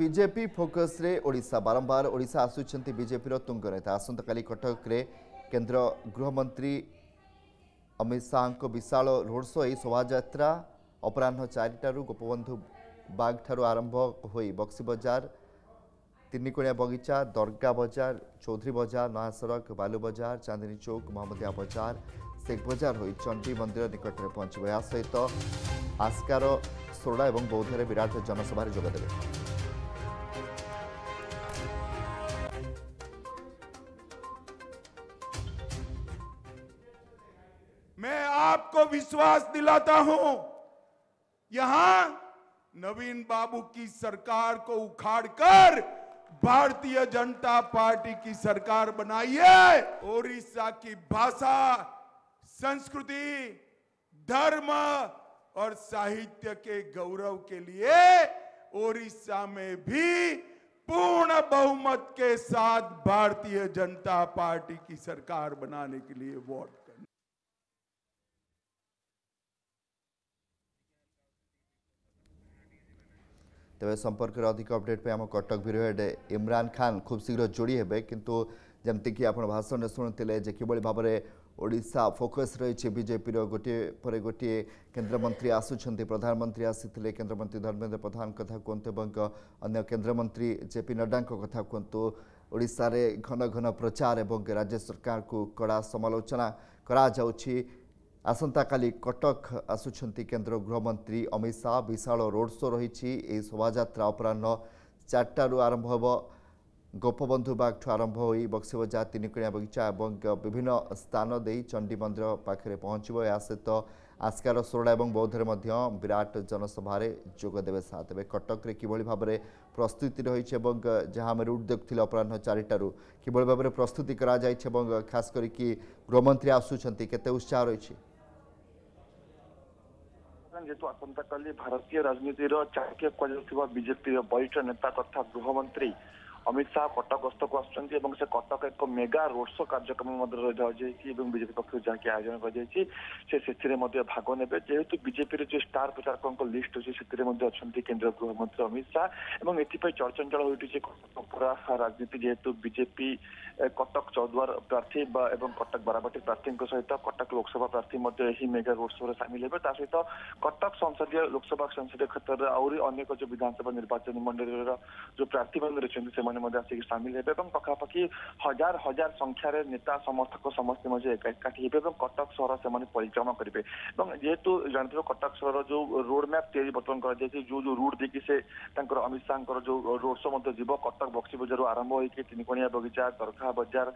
BJP ଫୋକସ୍ରେ Odisha ବାରମ୍ବାର ଓଡ଼ିଶା ଆସୁଛନ୍ତି ବିଜେପିର ତୁଙ୍ଗ ନେତା ଆସନ୍ତାକାଲି କଟକରେ କେନ୍ଦ୍ର ଗୃହମନ୍ତ୍ରୀ ଅମିତ ଶାହାଙ୍କ ବିଶାଳ ରୋଡ୍ ଶୋ ଏହି ଶୋଭାଯାତ୍ରା ଅପରାହ୍ନ ଚାରିଟାରୁ ଗୋପବନ୍ଧୁ ବାଗ୍ଠାରୁ ଆରମ୍ଭ ହୋଇ ବକ୍ସି ବଜାର ତିନିକୋଣିଆ ବଗିଚା ଦର୍ଗା ବଜାର ଚୌଧୁରୀ ବଜାର ନୟାସଡ଼କ ବାଲୁ ବଜାର ଚାନ୍ଦିନୀ ଚୌକ ମହମ୍ମଦିଆ ବଜାର ଶେଖ୍ ବଜାର ହୋଇ ଚଣ୍ଡୀ ମନ୍ଦିର ନିକଟରେ ପହଞ୍ଚିବ ଏହା ସହିତ ଆସ୍କାର ସୋରଡ଼ା ଏବଂ ବୌଦ୍ଧରେ ବିରାଟ ଜନସଭାରେ ଯୋଗଦେବେ आपको विश्वास दिलाता हूं यहां नवीन बाबू की सरकार को उखाड़कर भारतीय जनता पार्टी की सरकार बनाइए ओडिशा की भाषा संस्कृति धर्म और साहित्य के गौरव के लिए ओडिशा में भी पूर्ण बहुमत के साथ भारतीय जनता पार्टी की सरकार बनाने के लिए वोट তবে সম্পর্কের অধিক অপডেট পাই আমার কটক ব্যুরো হেড ইমরান খান খুব শীঘ্র যোড়ি হবে কিন্তু যেমিতিকি আপনার ভাষণ শুণুলে যে কিভাবে ভাবে ওড়শা ফোকস রয়েছে বিজেপির গোটিয়ে পরে গোটিয়ে কেন্দ্রমন্ত্রী আসুচার প্রধানমন্ত্রী আসিলে কেন্দ্রমন্ত্রী ধর্মেন্দ্র প্রধান কথা কুহতু এবং অন্য কেন্দ্রমন্ত্রী জেপি নড্ডা কথা কুহতু ওড়শার ঘন ঘন প্রচার এবং রাজ্য সরকার কড়া সমালোচনা করা যাচ্ছে ଆସନ୍ତାକାଲି କଟକ ଆସୁଛନ୍ତି କେନ୍ଦ୍ର ଗୃହମନ୍ତ୍ରୀ ଅମିତ ଶାହା ବିଶାଳ ରୋଡ୍ ଶୋ ରହିଛି ଏହି ଶୋଭାଯାତ୍ରା ଅପରାହ୍ନ ଚାରିଟାରୁ ଆରମ୍ଭ ହେବ ଗୋପବନ୍ଧୁ ବାଗଠୁ ଆରମ୍ଭ ହୋଇ ବକ୍ସିବଜାର ତିନିକୋଣିଆ ବଗିଚା ଏବଂ ବିଭିନ୍ନ ସ୍ଥାନ ଦେଇ ଚଣ୍ଡୀ ମନ୍ଦିର ପାଖରେ ପହଞ୍ଚିବ ଏହା ସହିତ ଆସ୍କାର ସୋରଡ଼ା ଏବଂ ବୌଦ୍ଧରେ ମଧ୍ୟ ବିରାଟ ଜନସଭାରେ ଯୋଗ ଦେବେ ସାହା ତେବେ କଟକରେ କିଭଳି ଭାବରେ ପ୍ରସ୍ତୁତି ରହିଛି ଏବଂ ଯାହା ଆମେ ରୁଟ୍ ଦେଖୁଥିଲେ ଅପରାହ୍ନ ଚାରିଟାରୁ କିଭଳି ଭାବରେ ପ୍ରସ୍ତୁତି କରାଯାଇଛି ଏବଂ ଖାସ୍ କରିକି ଗୃହମନ୍ତ୍ରୀ ଆସୁଛନ୍ତି କେତେ ଉତ୍ସାହ ରହିଛି যে তো অন্তকালে ভারতীয় রাজনীতির চা কে পরিচিত বা বিজেপিৰ বৰ্তৰ নেতা তথা ગૃહমন্ত্ৰী অমিত ଶାହା କଟକ ଗସ୍ତକୁ ଆସୁଛନ୍ତି ଏବଂ ସେ କଟକ ଏକ ମେଗା ରୋଡ୍ ଶୋ କାର୍ଯ୍ୟକ୍ରମ ମଧ୍ୟ ରହିଯାଇଛି ଏବଂ ବିଜେପି ପକ୍ଷରୁ ଯାହାକି ଆୟୋଜନ କରାଯାଇଛି ସେ ସେଥିରେ ମଧ୍ୟ ଭାଗ ନେବେ ଯେହେତୁ ବିଜେପିର ଯେଉଁ ଷ୍ଟାର ପ୍ରଚାରକଙ୍କ ଲିଷ୍ଟ ଅଛି ସେଥିରେ ମଧ୍ୟ ଅଛନ୍ତି କେନ୍ଦ୍ର ଗୃହମନ୍ତ୍ରୀ ଅମିତ ଶାହା ଏବଂ ଏଥିପାଇଁ ଚଳଚଞ୍ଚଳ ହୋଇଛି ପୁରା ରାଜନୀତି ଯେହେତୁ ବିଜେପି କଟକ ଚୌଦ୍ୱାର ପ୍ରାର୍ଥୀ ବା ଏବଂ କଟକ ବାରବାଟୀ ପ୍ରାର୍ଥୀଙ୍କ ସହିତ କଟକ ଲୋକସଭା ପ୍ରାର୍ଥୀ ମଧ୍ୟ ଏହି ମେଗା ରୋଡ୍ ଶୋରେ ସାମିଲ ହେବେ ତା ସହିତ କଟକ ସଂସଦୀୟ ଲୋକସଭା ସଂସଦୀୟ କ୍ଷେତ୍ରରେ ଆହୁରି ଅନେକ ଯେଉଁ ବିଧାନସଭା ନିର୍ବାଚନ ମଣ୍ଡଳୀର ଯେଉଁ ପ୍ରାର୍ଥୀମାନେ ରହିଛନ୍ତି ସେମାନେ ଲୋକମାନେ ମଧ୍ୟ ଆସିକି ସାମିଲ ହେବେ ଏବଂ ପାଖାପାଖି ହଜାର ହଜାର ସଂଖ୍ୟାରେ ନେତା ସମର୍ଥକ ସମସ୍ତେ ମଧ୍ୟ ଏକାଠି ହେବେ ଏବଂ କଟକ ସହର ସେମାନେ ପରିକ୍ରମା କରିବେ ଏବଂ ଯେହେତୁ ଜାଣିଥିବ କଟକ ସହର ଯୋଉ ରୋଡ୍ ମ୍ୟାପ୍ ତିଆରି ବର୍ତ୍ତମାନ କରାଯାଇଛି ଯୋଉ ଯୋଉ ରୁଟ୍ ଦେଇକି ସେ ତାଙ୍କର ଅମିତ ଶାହାଙ୍କର ଯୋଉ ରୋଡ୍ ଶୋ ମଧ୍ୟ ଯିବ କଟକ ବକ୍ସି ବଜାରରୁ ଆରମ୍ଭ ହୋଇକି ତିନିକୋଣିଆ ବଗିଚା ଦରଖା ବଜାର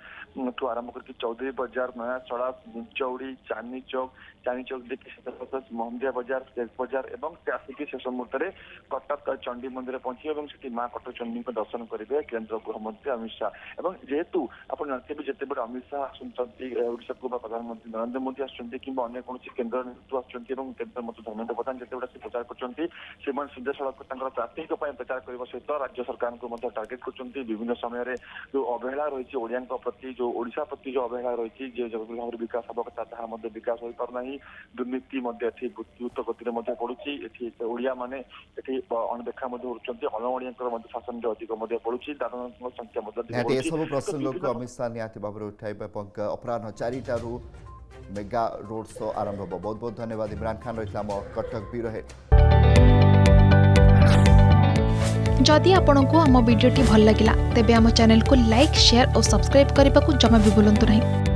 ଠୁ ଆରମ୍ଭ କରିକି ଚୌଧୁରୀ ବଜାର ନୟାସଳା ଚୌଡି ଚାନ୍ଦି ଚୌକ ଚୌକ ଦେଇକି ମହମ୍ବିଆ ବଜାର ଶେଷ ବଜାର ଏବଂ ସେ ଆସିକି ଶେଷ ମୁହୂର୍ତ୍ତରେ କଟକ ଚଣ୍ଡୀ ମନ୍ଦିର ପହଞ୍ଚିବେ ଏବଂ ସେଠି ମା କଟକ ଚଣ୍ଡୀଙ୍କ ଦର୍ଶନ କରିବେ কেন্দ্র গৃহমন্ত্রী অমিত শাহ এবং যেহেতু ଆପଣ ଜାଣିଥିବେ ଯେତେବେଳେ ଅମିତ ଶାହା ଆସୁଛନ୍ତି ଓଡ଼ିଶାକୁ ବା ପ୍ରଧାନମନ୍ତ୍ରୀ ନରେନ୍ଦ୍ର ମୋଦି ଆସୁଛନ୍ତି କିମ୍ବା ଅନ୍ୟ କୌଣସି କେନ୍ଦ୍ର ନେତୃତ୍ୱ ଆସୁଛନ୍ତି ଏବଂ କେନ୍ଦ୍ର ମନ୍ତ୍ରୀ ଧର୍ମେନ୍ଦ୍ର ପ୍ରଧାନ ଯେତେବେଳେ ସେ ପ୍ରଚାର କରୁଛନ୍ତି ସେମାନେ ସିଧାସଳଖ ତାଙ୍କର ପ୍ରାର୍ଥୀଙ୍କ ପାଇଁ ପ୍ରଚାର କରିବା ସହିତ ରାଜ୍ୟ ସରକାରଙ୍କୁ ମଧ୍ୟ ଟାର୍ଗେଟ୍ କରୁଛନ୍ତି ବିଭିନ୍ନ ସମୟରେ ଯୋଉ ଅବହେଳା ରହିଛି ଓଡ଼ିଆଙ୍କ ପ୍ରତି ଯୋଉ ଓଡ଼ିଶା ପ୍ରତି ଯୋଉ ଅବହେଳା ରହିଛି ଯେ ଯେଭଳି ଭାବରେ ବିକାଶ ହେବା କଥା ତାହା ମଧ୍ୟ ବିକାଶ ହୋଇପାରୁନାହିଁ ଦୁର୍ନୀତି ମଧ୍ୟ ଏଠି ଦ୍ରୁତ ଗତିରେ ମଧ୍ୟ ପଡ଼ୁଛି ଏଠି ଓଡ଼ିଆମାନେ ଏଠି ଅଣଦେଖା ମଧ୍ୟ କରୁଛନ୍ତି ଅଣ ଓଡ଼ିଆଙ୍କର ମଧ୍ୟ ଶାସନରେ ଅଧିକ ମଧ୍ୟ ପଡ଼ୁଛି ଦାଦନଙ୍କ ସଂଖ୍ୟା ମଧ୍ୟ ନିହାତି ଏସବୁ ପ୍ରସଙ୍ଗକୁ ଅମିତ ଶାହା ନିହାତି ଭାବରେ ଉଠାଇବା ଏବଂ ଅପରାହ୍ନ ଚାରିଟାରୁ ମେଗା ରୋଡ୍ ଶୋ ଆରମ୍ଭ ହେବ ବହୁତ ବହୁତ ଧନ୍ୟବାଦ ଇମ୍ରାନ ଖାନ୍ ରହିଥିଲା ଆମ କଟକ ବ୍ୟୁରୋ ହେଡ୍ ଯଦି ଆପଣଙ୍କୁ ଆମ ଭିଡ଼ିଓଟି ଭଲ ଲାଗିଲା ତେବେ ଆମ ଚ୍ୟାନେଲକୁ ଲାଇକ୍ ସେୟାର ଓ ସବସ୍କ୍ରାଇବ୍ କରିବାକୁ ଜମା ବି ଭୁଲନ୍ତୁ ନାହିଁ